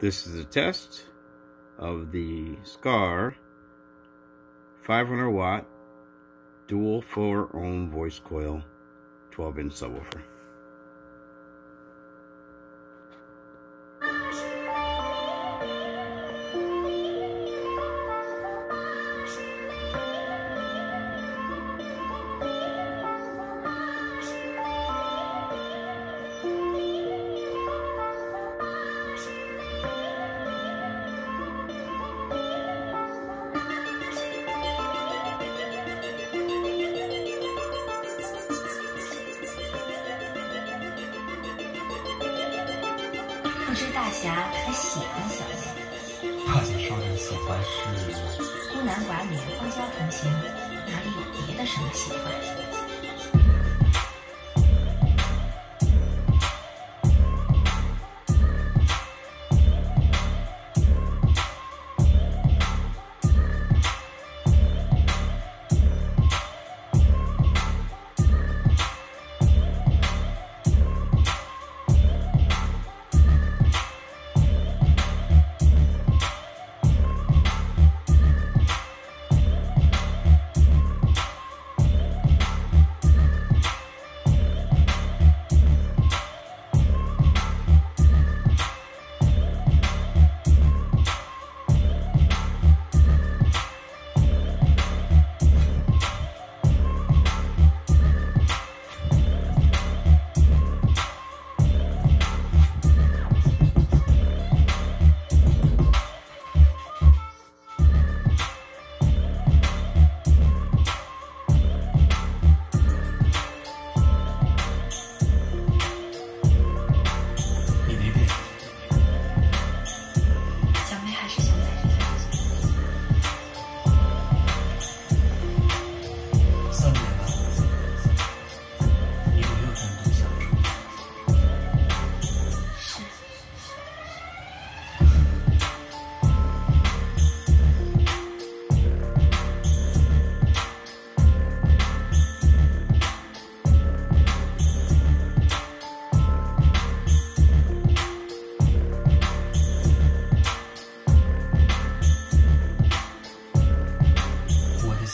This is a test of the Scar 500 watt dual 4 ohm voice coil 12 inch subwoofer. 知大侠还喜欢小姐？大姐说的喜欢是孤男寡女、荒郊同行，哪里有别的什么喜欢？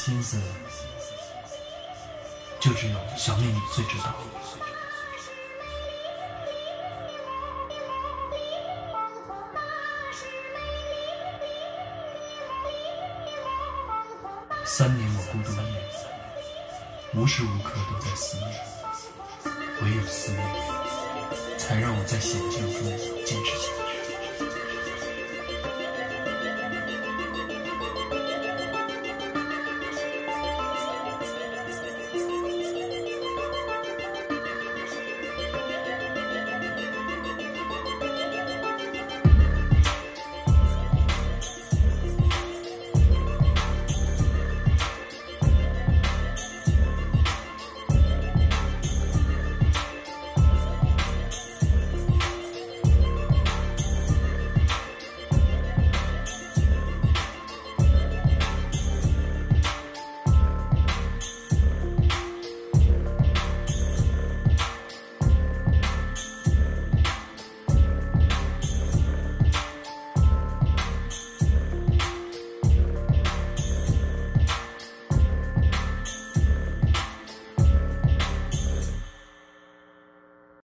心思就只有小妹你最知道。三年我孤独一人，无时无刻都在思念，唯有思念，才让我在险境。